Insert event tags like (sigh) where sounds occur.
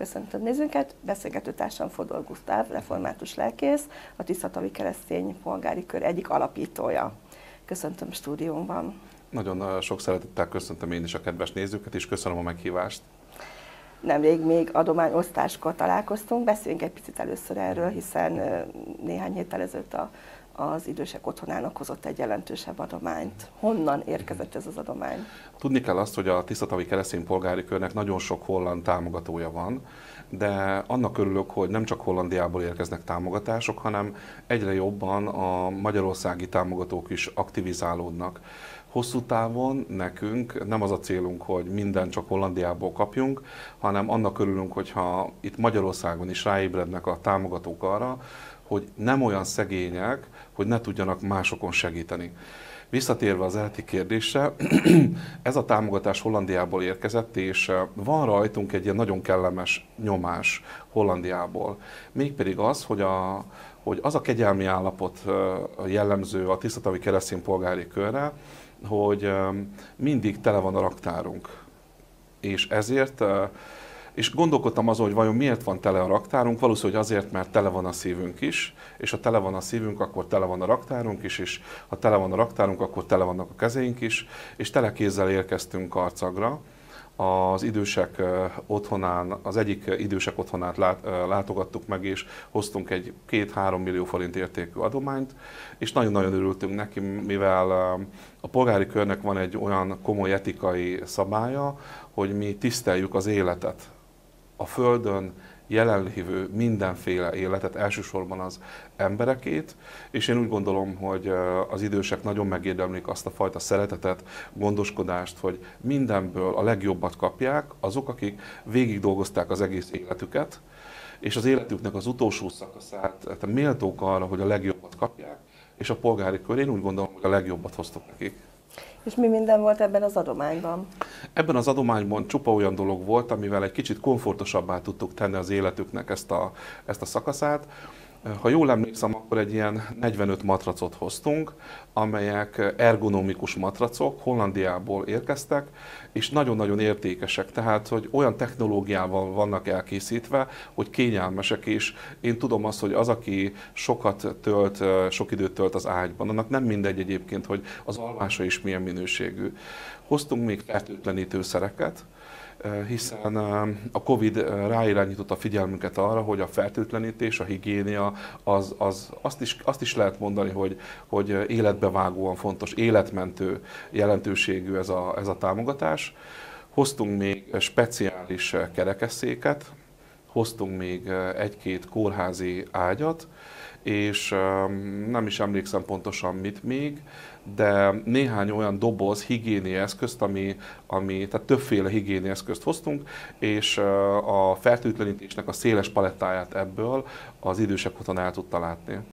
Köszöntöm nézőnket, beszélgető társam Fodor Gusztáv, református lelkész, a Tiszatavi Keresztény Polgári Kör egyik alapítója. Köszöntöm stúdiómban. Nagyon sok szeretettel köszöntöm én is a kedves nézőket, és köszönöm a meghívást. Nemrég még adományosztáskor találkoztunk, beszéljünk egy picit először erről, hiszen néhány héttel ezelőtt a az idősek otthonának hozott egy jelentősebb adományt. Honnan érkezett ez az adomány? Tudni kell azt, hogy a Tisztatavi Keresztény Polgári Körnek nagyon sok holland támogatója van, de annak örülök, hogy nem csak Hollandiából érkeznek támogatások, hanem egyre jobban a magyarországi támogatók is aktivizálódnak. Hosszú távon nekünk nem az a célunk, hogy minden csak Hollandiából kapjunk, hanem annak örülünk, hogyha itt Magyarországon is ráébrednek a támogatók arra, hogy nem olyan szegények, hogy ne tudjanak másokon segíteni. Visszatérve az eredeti kérdésre, (clears throat) ez a támogatás Hollandiából érkezett, és eh, van rajtunk egy ilyen nagyon kellemes nyomás Hollandiából. Mégpedig az, hogy, a, hogy az a kegyelmi állapot eh, jellemző a tisztatavi keresztény polgári körre, hogy eh, mindig tele van a raktárunk. És ezért és gondolkodtam azon, hogy vajon miért van tele a raktárunk, valószínűleg azért, mert tele van a szívünk is, és ha tele van a szívünk, akkor tele van a raktárunk is, és ha tele van a raktárunk, akkor tele vannak a kezeink is, és tele kézzel érkeztünk karcagra az idősek otthonán, az egyik idősek otthonát lát, látogattuk meg, és hoztunk egy két-három millió forint értékű adományt, és nagyon-nagyon örültünk neki, mivel a polgári körnek van egy olyan komoly etikai szabálya, hogy mi tiszteljük az életet a Földön jelenlévő mindenféle életet, elsősorban az emberekét, és én úgy gondolom, hogy az idősek nagyon megérdemlik azt a fajta szeretetet, gondoskodást, hogy mindenből a legjobbat kapják azok, akik végig dolgozták az egész életüket, és az életüknek az utolsó szakaszát méltók arra, hogy a legjobbat kapják, és a polgári kör, én úgy gondolom, hogy a legjobbat hoztok nekik. És mi minden volt ebben az adományban? Ebben az adományban csupa olyan dolog volt, amivel egy kicsit komfortosabbá tudtuk tenni az életüknek ezt a, ezt a szakaszát. Ha jól emlékszem, akkor egy ilyen 45 matracot hoztunk, amelyek ergonomikus matracok, Hollandiából érkeztek, és nagyon-nagyon értékesek, tehát hogy olyan technológiával vannak elkészítve, hogy kényelmesek, és én tudom azt, hogy az, aki sokat tölt, sok időt tölt az ágyban, annak nem mindegy egyébként, hogy az alvása is milyen minőségű. Hoztunk még fertőtlenítőszereket, hiszen a Covid ráirányította a figyelmünket arra, hogy a fertőtlenítés, a higiénia, az, az, azt, is, azt is lehet mondani, hogy, hogy életbevágóan fontos, életmentő jelentőségű ez a, ez a támogatás. Hoztunk még speciális kerekesszéket, hoztunk még egy-két kórházi ágyat, és nem is emlékszem pontosan mit még, de néhány olyan doboz higiéni eszközt, ami, ami tehát többféle higiéni eszközt hoztunk, és a fertőtlenítésnek a széles palettáját ebből az idősek otthon el tudta látni.